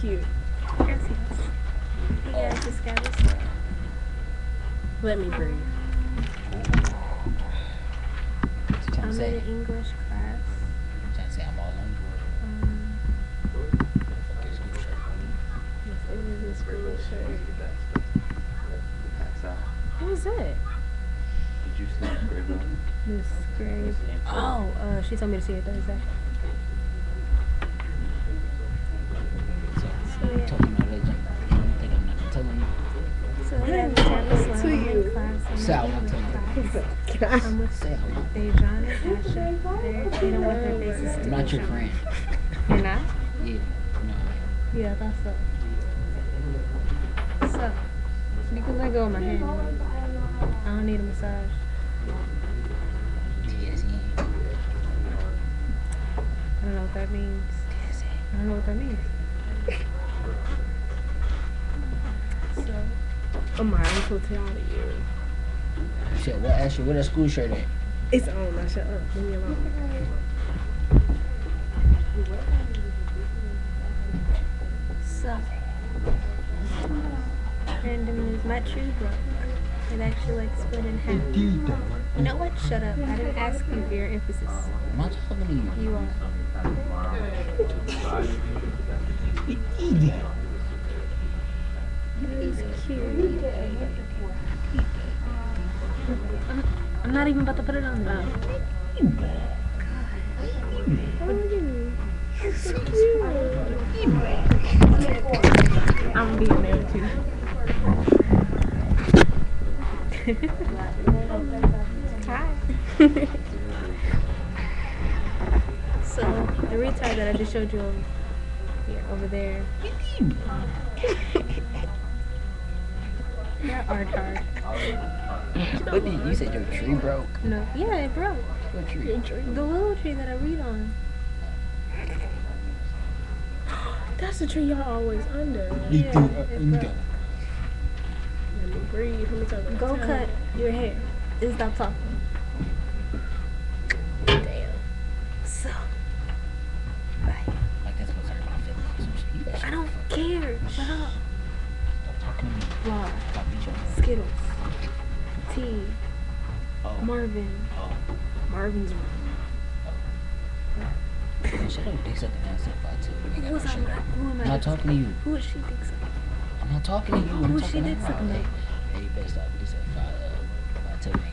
cute. Gracias. You guys just got this. Let me breathe. What you I'm to in an English class. Trying to say I'm all on Um, this school shirt. It is a school shirt. Who was that? Did you see that great one? Miss Graves. Oh, uh, she told me to see it Thursday. So, So, yeah. told you my legend. You don't think I'm not gonna tell you? So we have Tabitha Slime. To I'm in you. class. I'm Say I in won't English tell you. class. I'm with Say I won't. Dejan and Asha. They're, they don't their faces to I'm not your friend. You're not? Yeah. No. Yeah, I thought so. So, you can let go of my hand. I don't need a massage. I don't know what that means. I don't know what that means. So, I'm I'm so tired of you. Shit, what Ashley, where that school shirt at? It's on, now shut up. Leave me alone. so. Random news. My tree broke. It actually like split in half. You know what? Shut up. I didn't ask you for your emphasis. I'm not talking to you. You are. He's cute. I'm, I'm not even about to put it on now. I'm being there too. Hi. so the retard that I just showed you over here, over there. You're art hard. What did you, you said your tree broke? No, yeah, it broke. What tree? The little tree that I read on. That's the tree y'all always under. Yeah, it broke. Let me breathe. Let me talk about Go cut your hair and stop talking. Damn. So, bye. Like that's what's hurt my feelings. I don't care. Shut up. Stop talking to me. Blah. Skittles. T. Oh. Marvin. Oh. Marvin's room. Man, shut up, dick sucking ass up. I tell you. Who was I? Shut. Who am I? I'm not talking to you. Who is she think so? I'm not talking to you. I'm Who she talking dick to Hey, you better stop this. If I, uh,